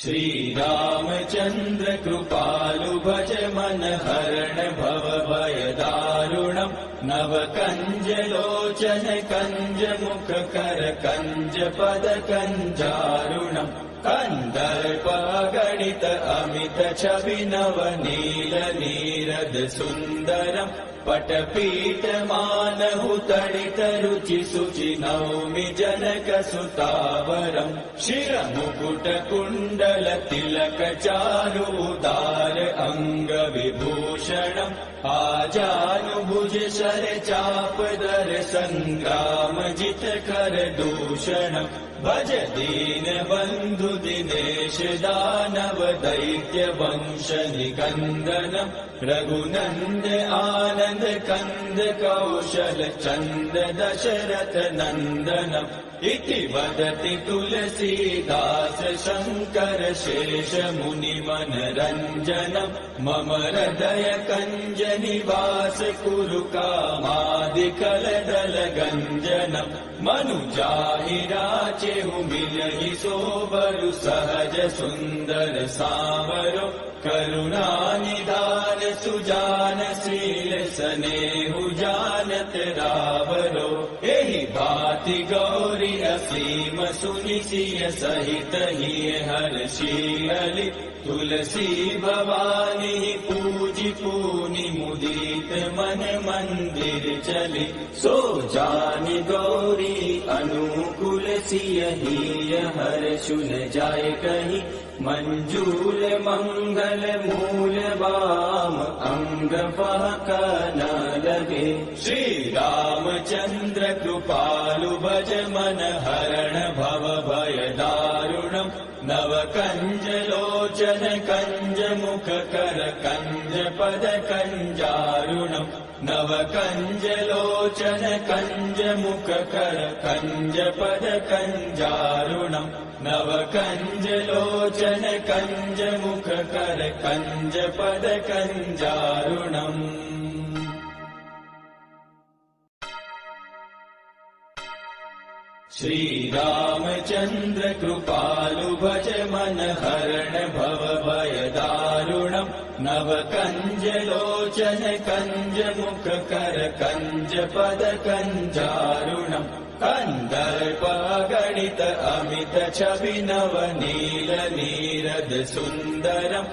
श्रीरामचन्द्र कृपालु भज मन हरण भव भय दारुणम् नव कञ्ज लोचन कञ्ज मुख कर कञ्ज पद कञ्जारुणम् कन्दर्पगणित अमित छवि नव नील नीरद सुन्दरम् पटपीठ मानहु तडित रुचि शुचि नौमि जनक सुतावरम् शिरमुकुट कुण्डल तिलक चारुदार अङ्ग आजानुभुज शर चाप दर सङ्ग्राम जित कर दूषणम् भज दीन बन्धु दिनेश दानव दैत्य वंश निकन्दनम् रघुनन्द आनन्द कन्द कौशल चन्द दशरथ नन्दनम् इति वदति तुलसीदास शङ्कर शेष मुनिमनरञ्जनम् मम हृदय कञ्ज निवास कुरु गञ्जनम् मनुजाहि राचेहु मिलहि सोबरु सहज सुन्दर सावरो। करुणानिदान सुजान शील सनेहु जानत रावरो भाति गौरी असीम सुनिसिय सहित हि शीलि। तुलसी भवानी पूजि पूनि मुदित मन मन्दिर चलि। सो जानि गौरी अनुकूल सिय हि हर सुन जाय कहि। मञ्जूल मङ्गल मूल वाम अङ्ग लगे श्रीरामचन्द्र कृपालु भज मन हरण भव भय दारुणम् नव कञ्ज लोचन कञ्ज मुख कर कञ्ज पद कञ्जारुणम् नव कञ्ज लोचन कञ्ज मुख कर कञ्ज पद कञ्जारुणम् नव कञ्ज लोचन कञ्ज मुख कर कञ्ज पद कञ्जारुणम् श्रीरामचन्द्र कृपालु भज मन हरण भव भय दारुणम् नव कञ्ज लोचन कञ्ज मुख कर कञ्ज पद कञ्जारुणम् कन्दर्पगणित अमित छवि नव नील नीरद सुन्दरम्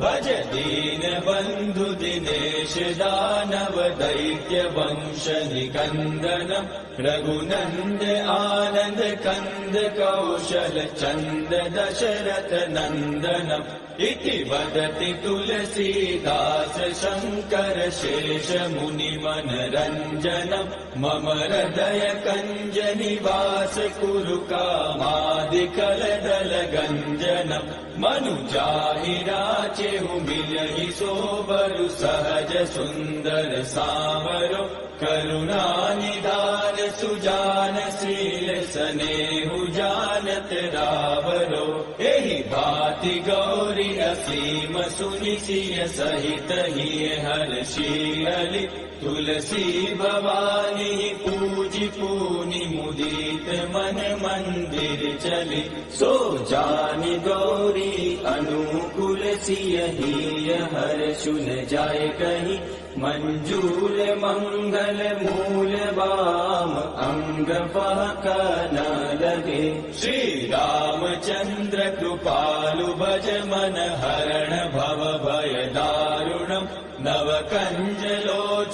भज दीन बन्धु दिनेश दानव दैत्य वंश निकन्दनम् रघुनन्द आनन्द कन्द कौशल चन्द दशरथ नन्दनम् इति वदति तुलसीदास शङ्कर शेष मुनिमनरञ्जनम् मम हृदय कञ्ज निवास कुरु कामादिकलदल गञ्जनम् राचेहु मिलहि सोबरु सहज सुन्दर सावरो करुणानिदान सुजान शील सनेहु जानत रावरो एहि भाति गौरी असीम सुनिसिय सहित हि हर शीलि तुलसी भवानी पूजि पूनि मुदित मन मन्दिर चलि। सो जानि गौरी अनुकूल हि हर सुन जाय कहि मञ्जूल मङ्गल मूल वाम अङ्ग न लगे। श्रीरामचन्द्र कृपालु भज मन हरण भव भय दारुणम् नव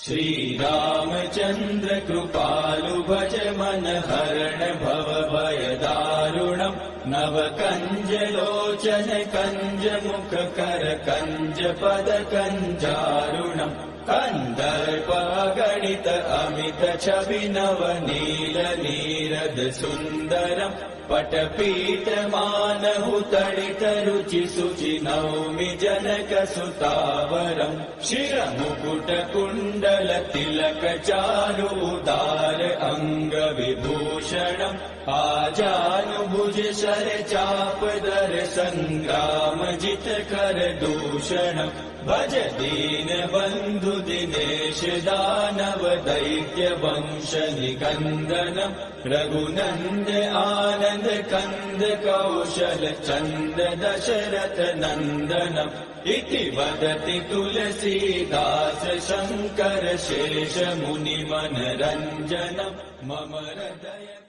श्रीरामचन्द्र कृपालु भज मन हरण भव भय दारुणम् नव कञ्जलोचन कञ्ज मुख कर कञ्ज पद कञ्जारुणम् कन्दर्पगणित अमित छवि नव नील नीरद सुन्दरम् पटपीठ मानहु तडित रुचि सुचि नौमि जनक सुतावरम् शिरमुकुट कुण्डल तिलक भज दीन बन्धु दिनेश दानव दैत्य वंश निकन्दनम् रघुनन्द आनन्द कन्द कौशल चन्द दशरथ नन्दनम् इति वदति तुलसीदास शङ्कर शेष मुनिमनरञ्जनम् मम हृदय